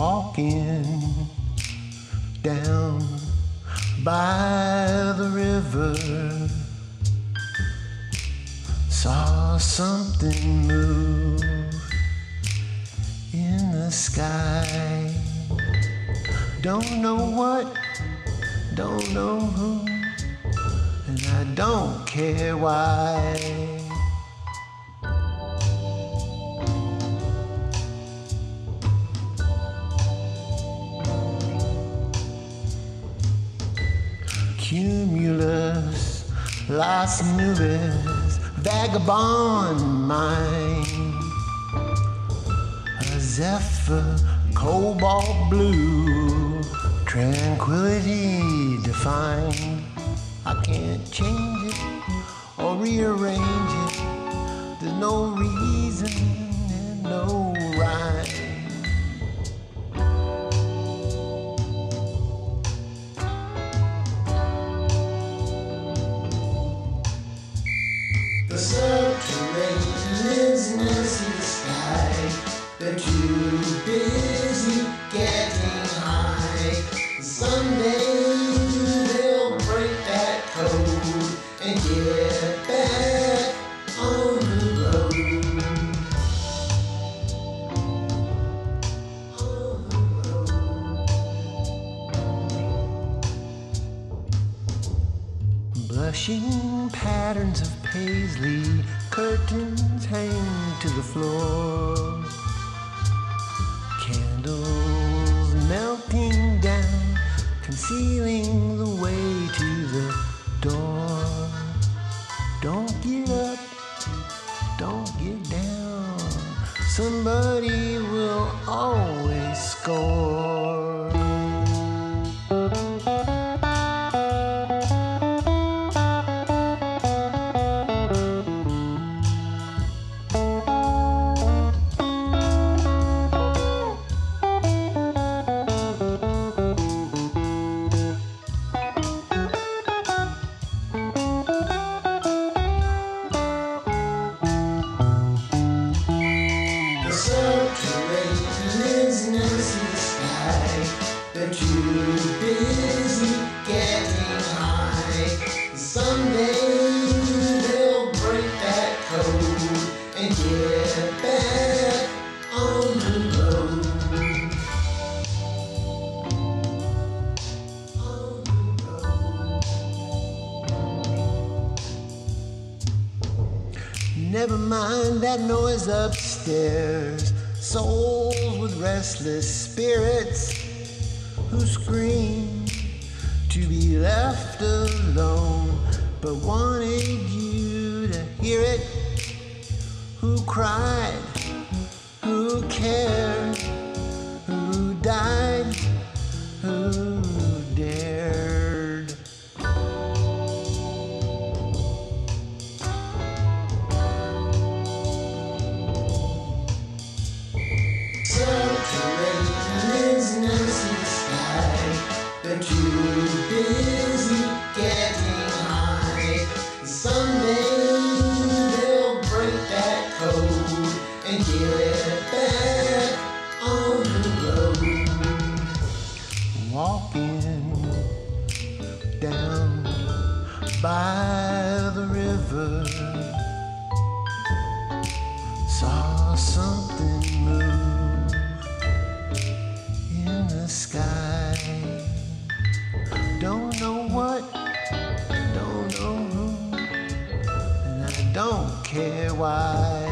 walking down by the river. Saw something move in the sky. Don't know what, don't know who, and I don't care why. Cumulus, Las Nubes, vagabond mind. A zephyr, cobalt blue, tranquility defined. I can't change it or rearrange it. There's no reason Too busy getting high. Someday they'll break that code and get back on the road. On the road. Blushing patterns of paisley, curtains hang to the floor. Candles melting down, concealing the way to the door. Don't get up, don't get down. Somebody will always score. Never mind that noise upstairs. Souls with restless spirits who scream to be left alone, but wanted you to hear it. Who cried? Who cared? Walking down by the river saw something move in the sky. Don't know what, don't know who, and I don't care why.